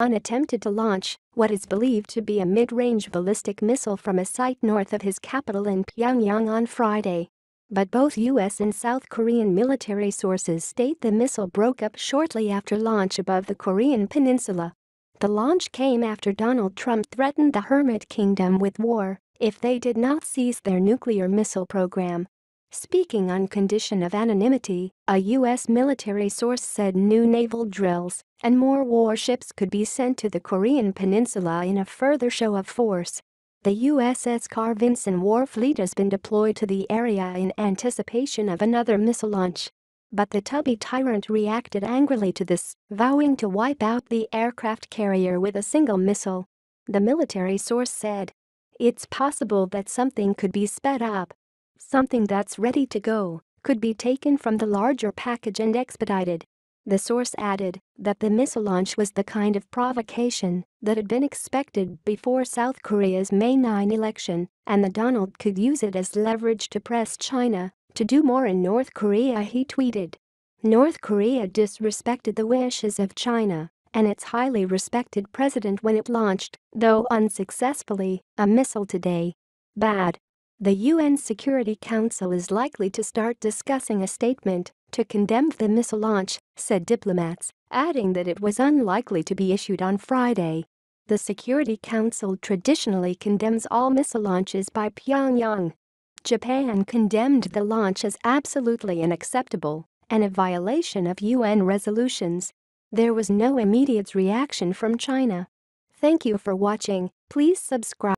attempted to launch what is believed to be a mid-range ballistic missile from a site north of his capital in Pyongyang on Friday. But both U.S. and South Korean military sources state the missile broke up shortly after launch above the Korean peninsula. The launch came after Donald Trump threatened the Hermit Kingdom with war if they did not cease their nuclear missile program. Speaking on condition of anonymity, a U.S. military source said new naval drills and more warships could be sent to the Korean peninsula in a further show of force. The USS Carl Vinson War Fleet has been deployed to the area in anticipation of another missile launch. But the tubby tyrant reacted angrily to this, vowing to wipe out the aircraft carrier with a single missile. The military source said. It's possible that something could be sped up. Something that's ready to go could be taken from the larger package and expedited. The source added that the missile launch was the kind of provocation that had been expected before South Korea's May 9 election and that Donald could use it as leverage to press China to do more in North Korea he tweeted. North Korea disrespected the wishes of China and its highly respected president when it launched, though unsuccessfully, a missile today. Bad. The UN Security Council is likely to start discussing a statement to condemn the missile launch, said diplomats, adding that it was unlikely to be issued on Friday. The Security Council traditionally condemns all missile launches by Pyongyang. Japan condemned the launch as absolutely unacceptable and a violation of UN resolutions. There was no immediate reaction from China. Thank you for watching, please subscribe.